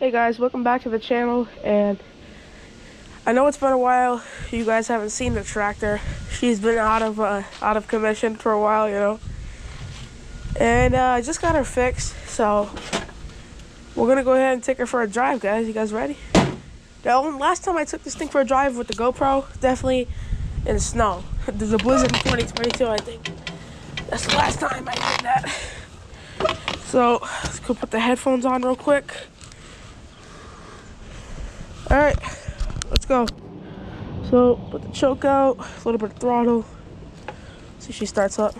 Hey guys, welcome back to the channel and I know it's been a while. You guys haven't seen the tractor. She's been out of uh, out of commission for a while, you know. And uh, I just got her fixed, so we're gonna go ahead and take her for a drive, guys. You guys ready? The last time I took this thing for a drive with the GoPro, definitely in the snow. There's a blizzard in 2022, I think. That's the last time I did that. So let's go put the headphones on real quick. All right, let's go. So put the choke out, a little bit of throttle. See if she starts up.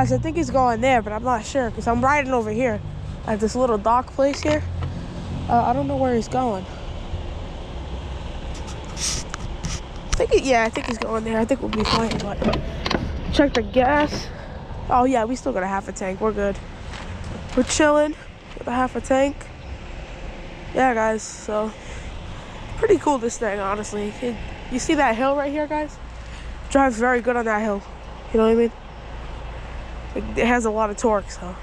Guys, I think he's going there, but I'm not sure because I'm riding over here at this little dock place here. Uh, I don't know where he's going. I think, yeah, I think he's going there. I think we'll be fine, but check the gas. Oh yeah, we still got a half a tank. We're good. We're chilling with a half a tank. Yeah, guys, so pretty cool this thing, honestly. It, you see that hill right here, guys? Drives very good on that hill. You know what I mean? It, has a lot of torque, so.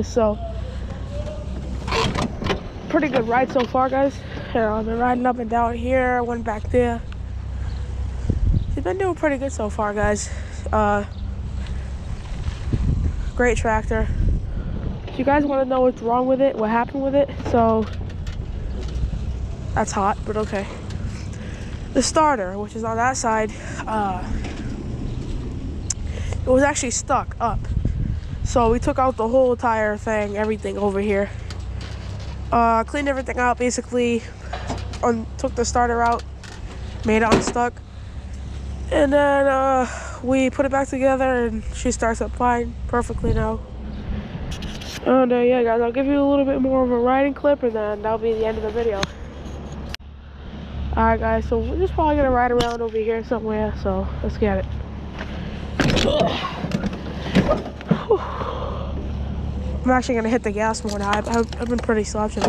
Guys, so pretty good ride so far, guys. You know, I've been riding up and down here, went back there. She's been doing pretty good so far, guys. Uh, great tractor. If you guys want to know what's wrong with it, what happened with it, so that's hot, but okay. The starter, which is on that side, uh, it was actually stuck up. So we took out the whole tire thing, everything over here. Uh, cleaned everything out, basically. Un took the starter out, made it unstuck. And then uh, we put it back together and she starts up fine, perfectly now. And uh, yeah, guys, I'll give you a little bit more of a riding clip and then that'll be the end of the video. Alright guys, so we're just probably gonna ride around over here somewhere, so let's get it. I'm actually gonna hit the gas more now. I've, I've been pretty slouching.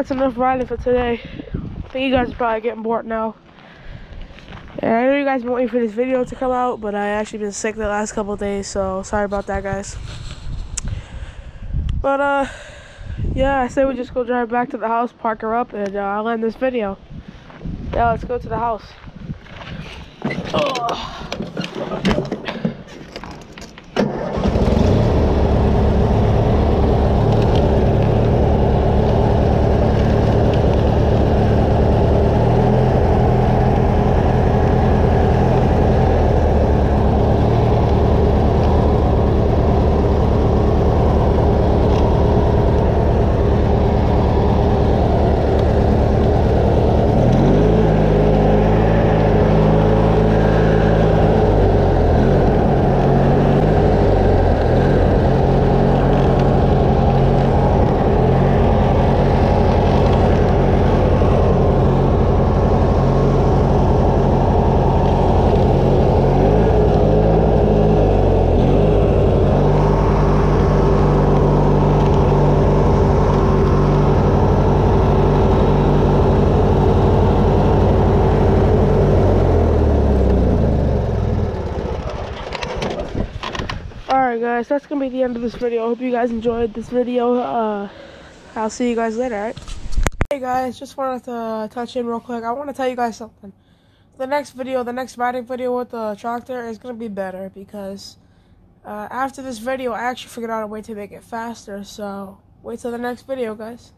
That's enough riding for today. I think you guys are probably getting bored now. And I know you guys been waiting for this video to come out, but I actually been sick the last couple days, so sorry about that, guys. But, uh, yeah, I say we just go drive back to the house, park her up, and uh, I'll end this video. Yeah, let's go to the house. Oh. Alright guys, that's gonna be the end of this video. I hope you guys enjoyed this video. Uh, I'll see you guys later, alright? Hey guys, just wanted to touch in real quick. I want to tell you guys something. The next video, the next riding video with the tractor is gonna be better because uh, after this video, I actually figured out a way to make it faster. So wait till the next video, guys.